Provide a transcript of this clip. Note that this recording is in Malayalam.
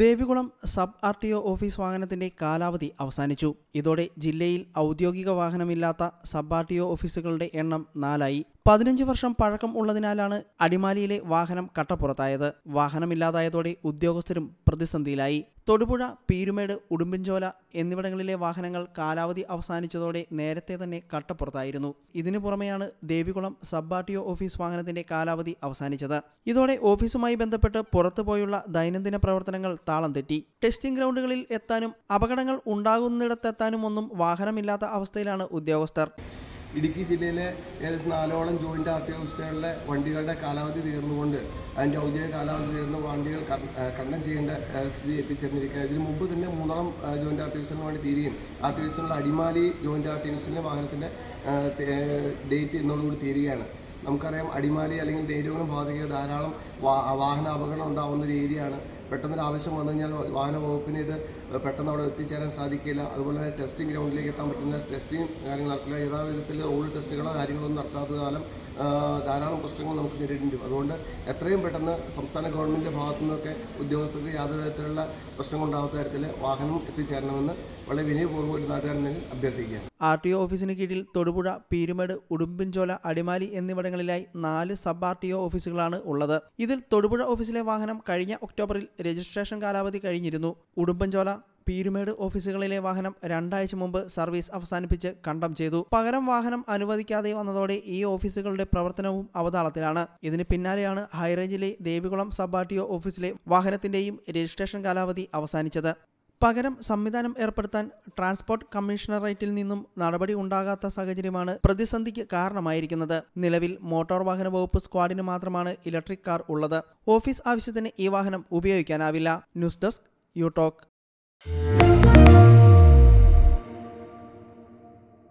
Devikulam sub R T O office വാഹനത്തിന്റെ കാലാവധി അവസാനിച്ചു. ഇതോടെ ജില്ലയിൽ ഔദ്യോഗിക വാഹനമില്ലാത്ത സബ് ആർ ടി ഒ ഓഫീസുകളുടെ എണ്ണം നാലായി. പതിനഞ്ച് വർഷം പഴക്കം ഉള്ളതിനാലാണ് അടിമാലിയിലെ വാഹനം കട്ടപ്പുറത്തായത്. വാഹനമില്ലാതായതോടെ ഉദ്യോഗസ്ഥരും പ്രതിസന്ധിയിലായി. തൊടുപുഴ പീരുമേട് ഉടുമ്പൻചോല എന്നിവിടങ്ങളിലെ വാഹനങ്ങൾ കാലാവധി അവസാനിച്ചതോടെ നേരത്തെ തന്നെ കട്ടപ്പുറത്തായിരുന്നു. ഇതിനു പുറമെയാണ് ദേവികുളം സബ് ആർ ഓഫീസ് വാഹനത്തിന്റെ കാലാവധി അവസാനിച്ചത്. ഇതോടെ ഓഫീസുമായി ബന്ധപ്പെട്ട് പുറത്തുപോയുള്ള ദൈനംദിന പ്രവർത്തനങ്ങൾ താളം തെറ്റി. ടെസ്റ്റിംഗ് ഗ്രൗണ്ടുകളിൽ എത്താനും അപകടങ്ങൾ ഉണ്ടാകുന്നിടത്തെത്താനും ഒന്നും വാഹനമില്ലാത്ത അവസ്ഥയിലാണ് ഉദ്യോഗസ്ഥർ. ഇടുക്കി ജില്ലയിലെ ഏകദേശം നാലോളം ജോയിന്റ് ആർ ടി ഓഫീസുകളിലെ വണ്ടികളുടെ കാലാവധി തീർന്നുകൊണ്ട് അതിന്റെ ഔദ്യോഗിക കാലാവധി തീർന്ന വണ്ടികൾ കണ്ടം ചെയ്യേണ്ട സ്ഥിതി എത്തിച്ചേർന്നിരിക്കുക ഇതിന് മുമ്പ് തന്നെ മൂന്നോളം ജോയിന്റ് ആർ ടി ഓഫീസിന് വേണ്ടി തീരുകയും ആർ ടി ഓഫീസിനുള്ള അടിമാലി ജോയിന്റ് ആർ ടി ഓഫീസിലെ വാഹനത്തിന്റെ ഡേറ്റ് ഇന്നോടുകൂടി തീരുകയാണ്. നമുക്കറിയാം അടിമാലി അല്ലെങ്കിൽ ദേരുകളും ബാധിക്കുക ധാരാളം വാഹന അപകടം ഉണ്ടാവുന്ന ഒരു ഏരിയയാണ് പെട്ടെന്നൊരു ആവശ്യം വന്നു കഴിഞ്ഞാൽ വാഹന വകുപ്പിന് ഇത് പെട്ടെന്ന് അവിടെ എത്തിച്ചേരാൻ സാധിക്കില്ല. അതുപോലെ തന്നെ ടെസ്റ്റിംഗ് ഗ്രൗണ്ടിലേക്ക് എത്താൻ പറ്റുന്ന ടെസ്റ്റിംഗ് കാര്യങ്ങൾ നടക്കില്ല യഥാവിധത്തിൽ റോഡ് ടെസ്റ്റുകളോ കാര്യങ്ങളൊന്നും നടത്താത്ത കാലം ധാരാളം പ്രശ്നങ്ങൾ നമുക്ക് നേരിടേണ്ടി വരും. അതുകൊണ്ട് എത്രയും പെട്ടെന്ന് സംസ്ഥാന ഗവൺമെന്റിന്റെ ഭാഗത്തു നിന്നൊക്കെ ഉദ്യോഗസ്ഥർക്ക് യാതൊരു തരത്തിലുള്ള പ്രശ്നങ്ങൾ ഉണ്ടാകാത്ത തരത്തിൽ വാഹനം എത്തിച്ചേരണമെന്ന് വളരെ വിനയപൂർവം ഒരു നാട്ടുകാരനെ അഭ്യർത്ഥിക്കുകയാണ്. ആർ ടി ഒ ഓഫീസിന് കീഴിൽ തൊടുപുഴ പീരുമേട് ഉടുമ്പൻചോല അടിമാലി എന്നിവിടങ്ങളിലായി നാല് സബ് ആർ ടി ഒ ഓഫീസുകളാണ് ഉള്ളത്. ഇതിൽ തൊടുപുഴ ഓഫീസിലെ വാഹനം കഴിഞ്ഞ ഒക്ടോബറിൽ രജിസ്ട്രേഷൻ കാലാവധി കഴിഞ്ഞിരുന്നു. ഉടുമ്പൻചോല പീരുമേട് ഓഫീസുകളിലെ വാഹനം രണ്ടാഴ്ച മുമ്പ് സർവീസ് അവസാനിപ്പിച്ച് കണ്ടം ചെയ്തു. പകരം വാഹനം അനുവദിക്കാതെ വന്നതോടെ ഈ ഓഫീസുകളുടെ പ്രവർത്തനവും അവതാളത്തിലാണ്. ഇതിന് പിന്നാലെയാണ് ഹൈറേഞ്ചിലെ ദേവികുളം സബ് ആർ ഓഫീസിലെ വാഹനത്തിന്റെയും രജിസ്ട്രേഷൻ കാലാവധി അവസാനിച്ചത്. പകരം സംവിധാനം ഏർപ്പെടുത്താൻ ട്രാൻസ്പോർട്ട് കമ്മീഷണറേറ്റിൽ നിന്നും നടപടി ഉണ്ടാകാത്ത സാഹചര്യമാണ് പ്രതിസന്ധിക്ക് കാരണമായിരിക്കുന്നത്. നിലവിൽ മോട്ടോർ വാഹന വകുപ്പ് സ്ക്വാഡിന് മാത്രമാണ് ഇലക്ട്രിക് കാർ ഉള്ളത്. ഓഫീസ് ആവശ്യത്തിന് ഈ വാഹനം ഉപയോഗിക്കാനാവില്ല. News desk U